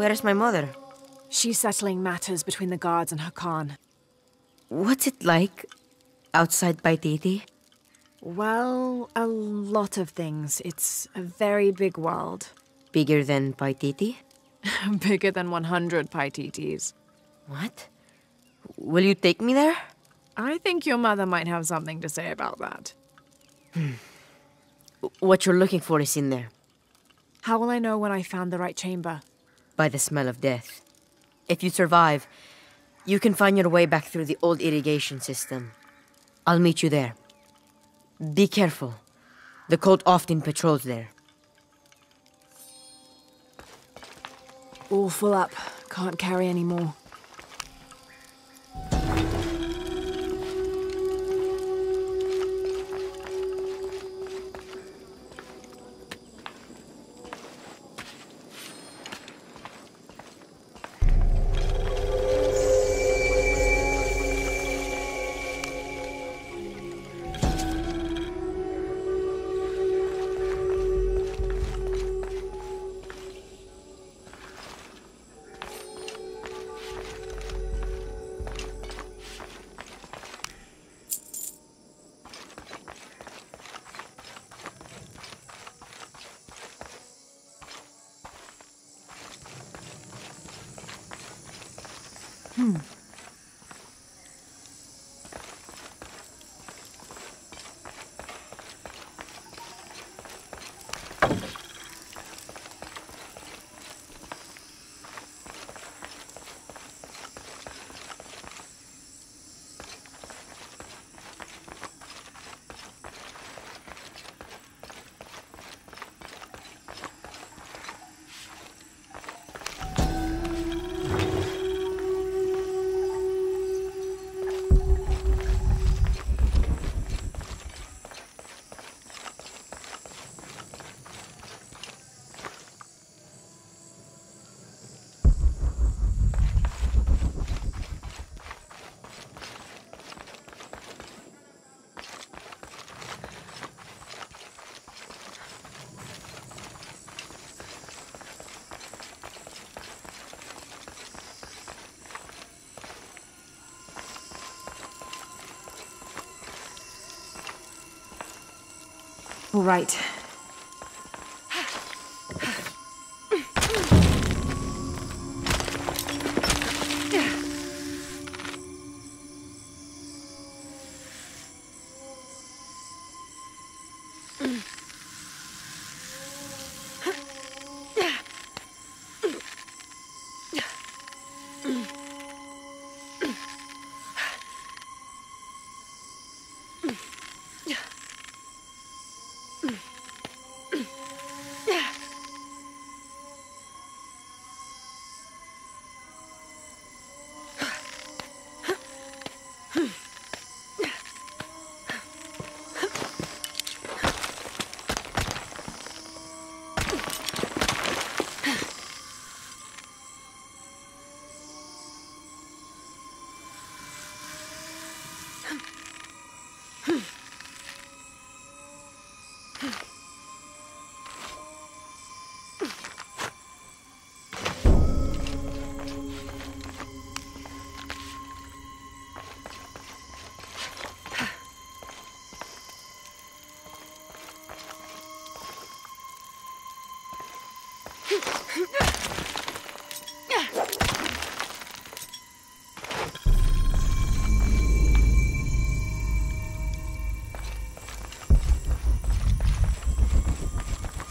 Where is my mother? She's settling matters between the guards and Hakan. What's it like outside Paititi? Well, a lot of things. It's a very big world. Bigger than Paititi? Bigger than 100 Paititis. What? Will you take me there? I think your mother might have something to say about that. Hmm. What you're looking for is in there, How will I know when I found the right chamber? By the smell of death. If you survive, you can find your way back through the old irrigation system. I'll meet you there. Be careful. The cult often patrols there. All full up. Can't carry any more. Hmm. All right.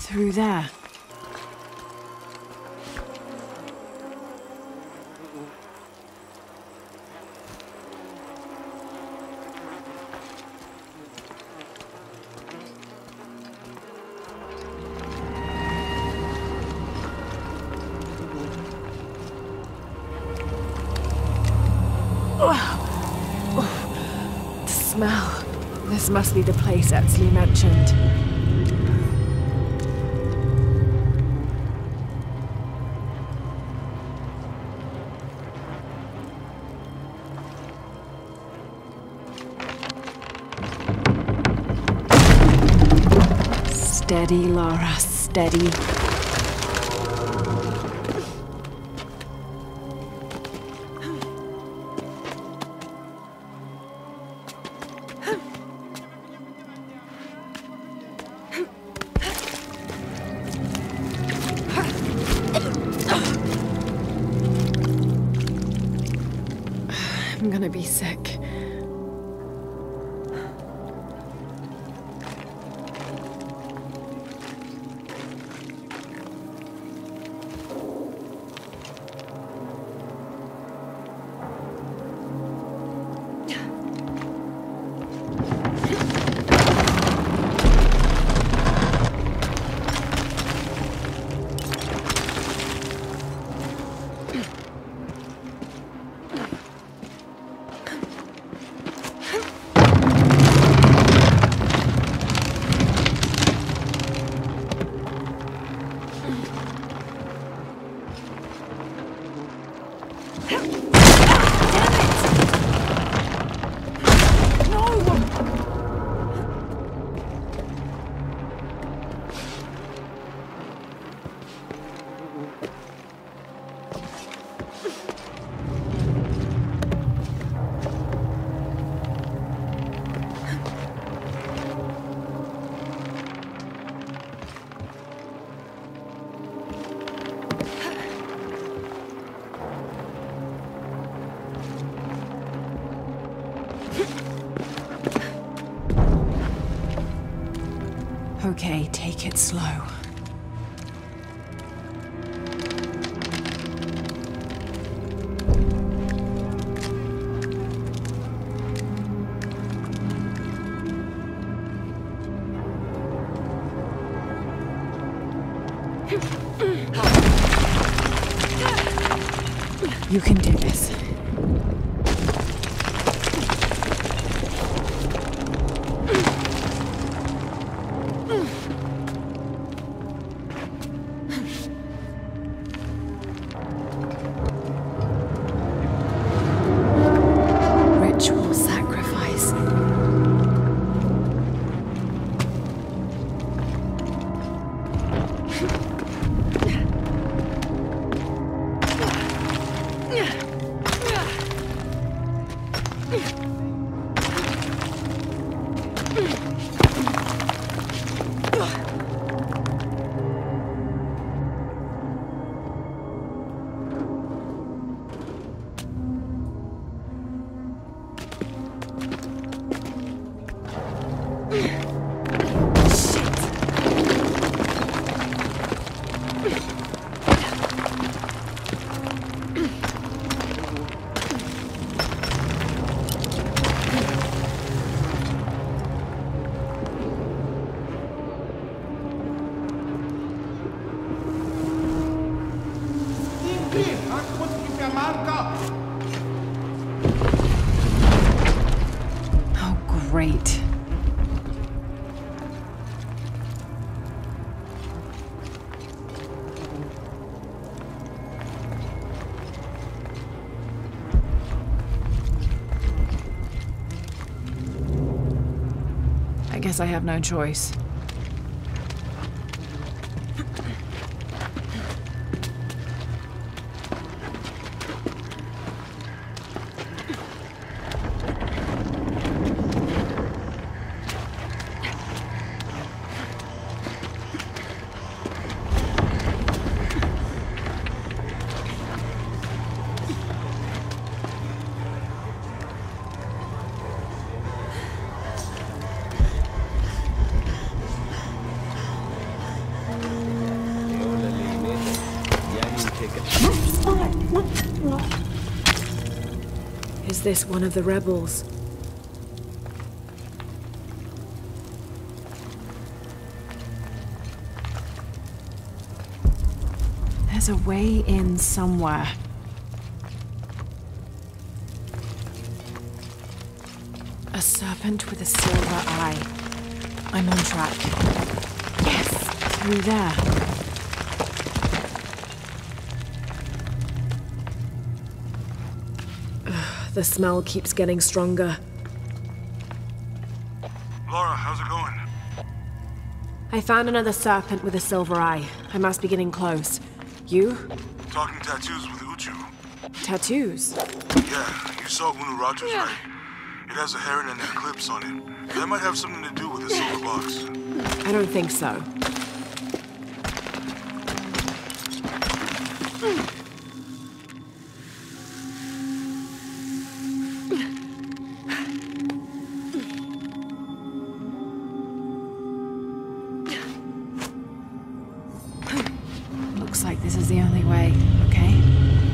Through there. Must be the place Etzli mentioned. Steady, Lara, steady. Take it slow. I have no choice. This one of the rebels? There's a way in somewhere. A serpent with a silver eye. I'm on track. Yes, through there. The smell keeps getting stronger. Lara, how's it going? I found another serpent with a silver eye. I must be getting close. You? Talking tattoos with Uchu. Tattoos? Yeah, you saw Unuratu's, right? It has a heron and an eclipse on it. That might have something to do with the silver box. I don't think so. looks like this is the only way, okay?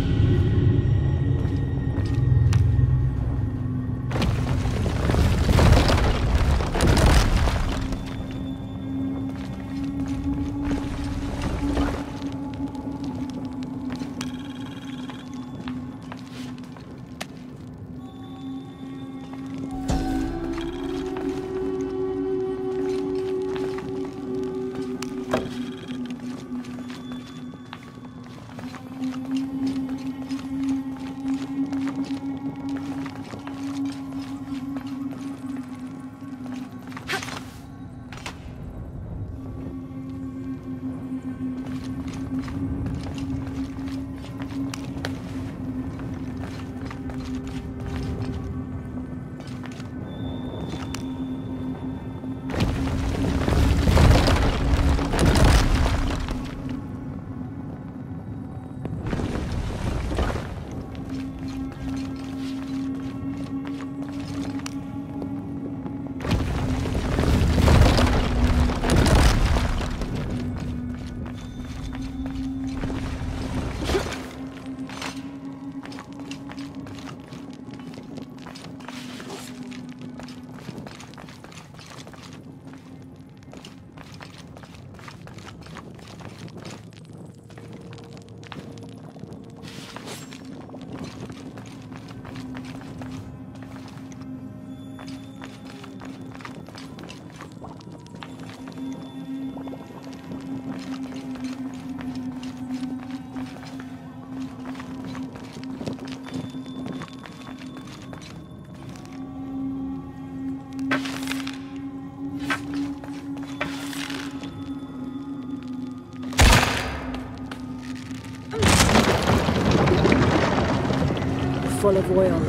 Full of oil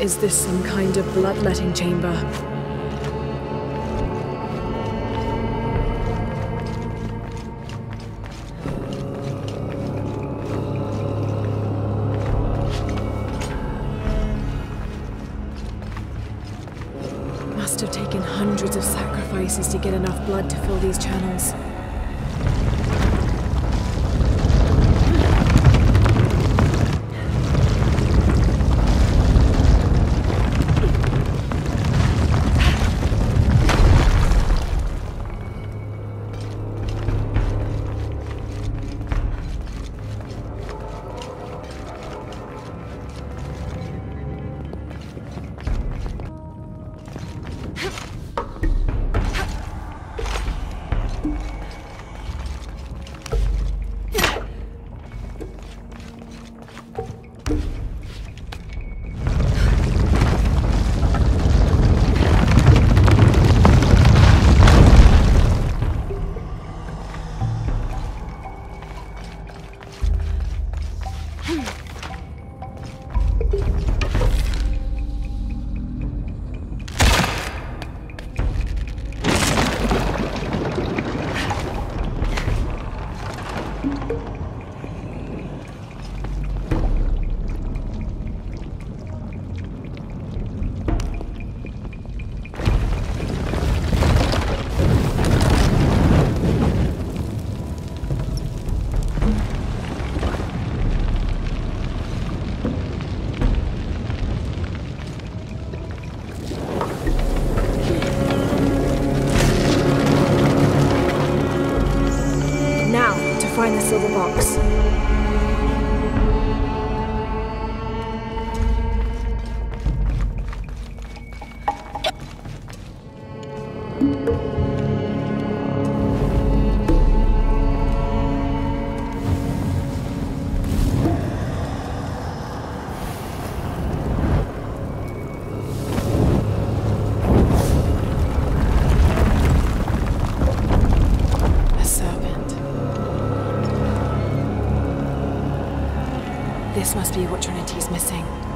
Is this some kind of bloodletting chamber? Must have taken hundreds of sacrifices to get enough blood to fill these channels. This must be what Trinity's missing.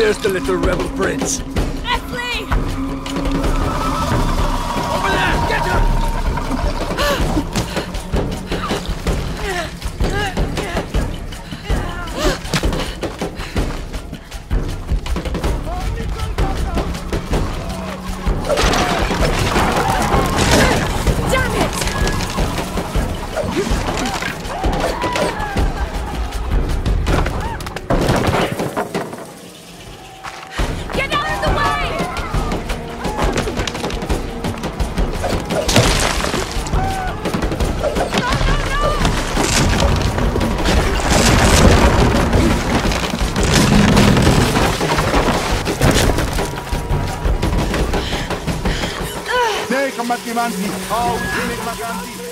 There's the little rebel prince. Combattimanti! Oh, combattimanti! Hey,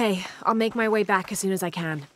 Okay, I'll make my way back as soon as I can.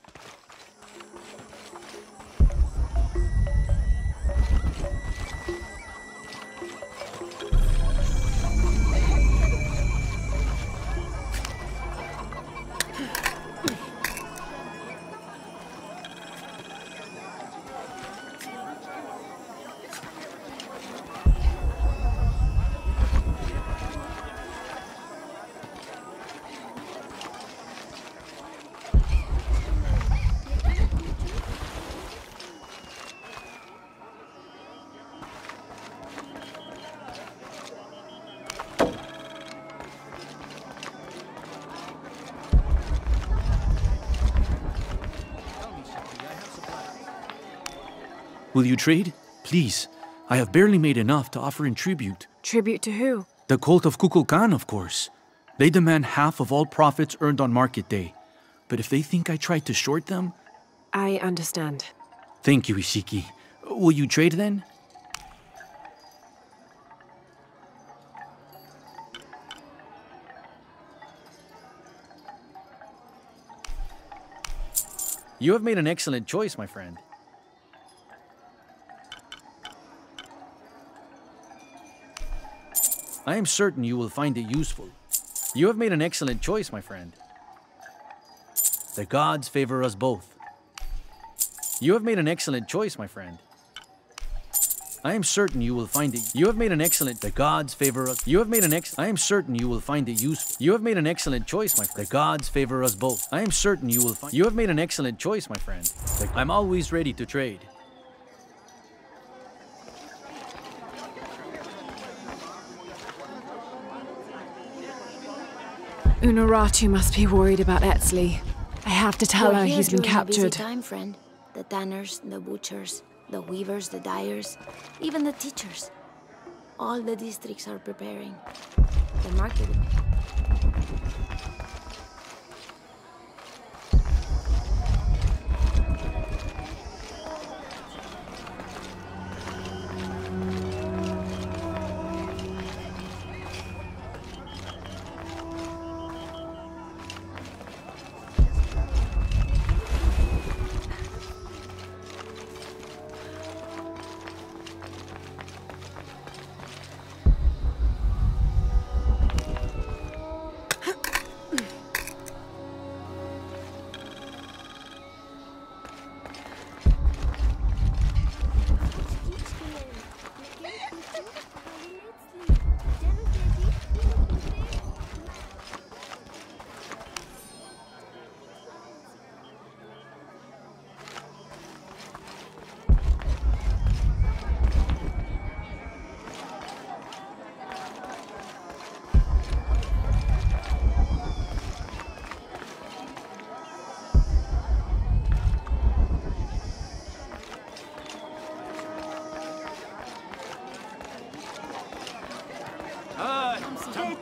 Will you trade? Please. I have barely made enough to offer in tribute. Tribute to who? The cult of Kukulkan, of course. They demand half of all profits earned on market day. But if they think I tried to short them, I understand. thank you, Ishiki. Will you trade then? You have made an excellent choice, my friend. I am certain you will find it useful. You have made an excellent choice, my friend. The gods favor us both. You have made an excellent choice, my friend. I am certain you will find it. You have made an excellent. The gods favor us. You have made an ex. I am certain you will find it useful. You have made an excellent choice, my friend. The gods favor us both. I am certain you will find. You have made an excellent choice, my friend. I'm always ready to trade. Unuratu must be worried about Etzli. I have to tell We're her he's been during a busy captured. time, friend. The tanners, the butchers, the weavers, the dyers, even the teachers. All the districts are preparing. They're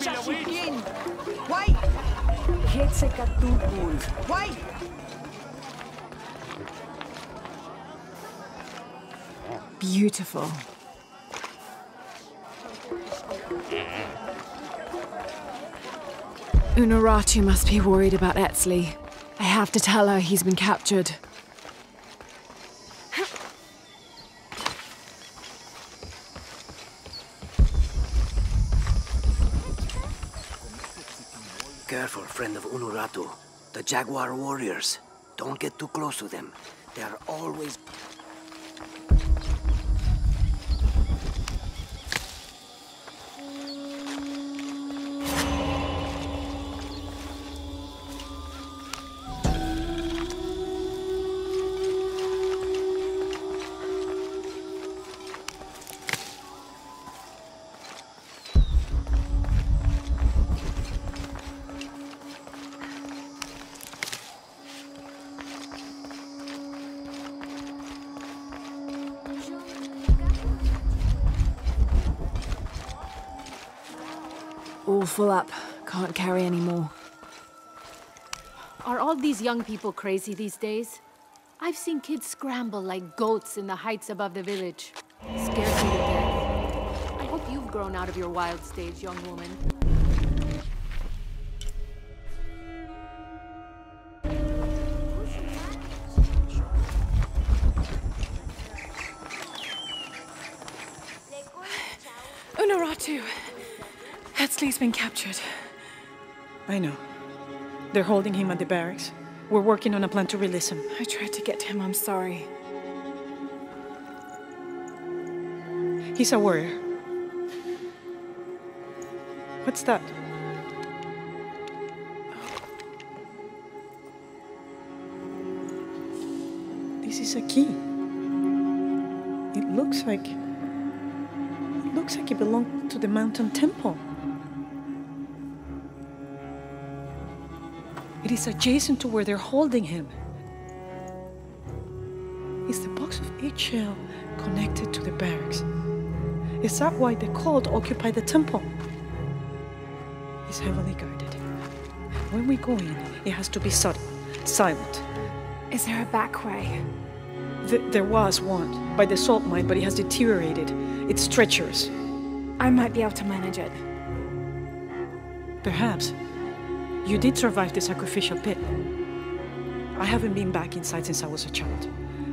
marketing. Why? Katupul. Why? Beautiful. Unuratu must be worried about Etzli. I have to tell her he's been captured. Careful, friend of Unuratu. The Jaguar warriors. Don't get too close to them. They are always... All full up. Can't carry any more. Are all these young people crazy these days? I've seen kids scramble like goats in the heights above the village. Scared me to death. I hope you've grown out of your wild stage, young woman. Been captured. I know. They're holding him at the barracks. We're working on a plan to release him. I tried to get to him, I'm sorry. He's a warrior. What's that? This is a key. It looks like. It looks like it belonged to the mountain temple. Is adjacent to where they're holding him. Is the box of Ix Chel connected to the barracks? Is that why the cult occupy the temple? It's heavily guarded. When we go in, it has to be subtle, silent. Is there a back way? Th- there was one by the salt mine, but it has deteriorated. It's treacherous. I might be able to manage it. Perhaps. You did survive the sacrificial pit. I haven't been back inside since I was a child.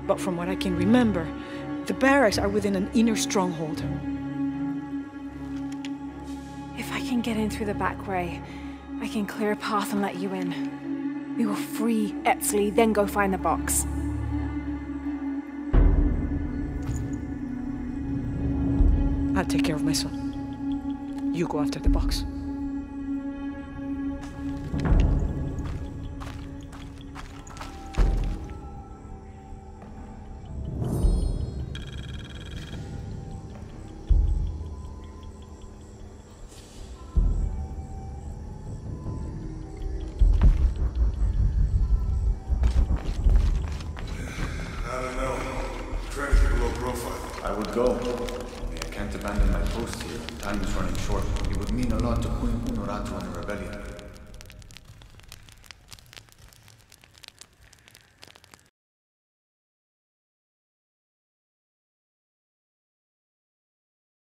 But from what I can remember, the barracks are within an inner stronghold. If I can get in through the back way, I can clear a path and let you in. We will free Etzli, then go find the box. I'll take care of my son. You go after the box.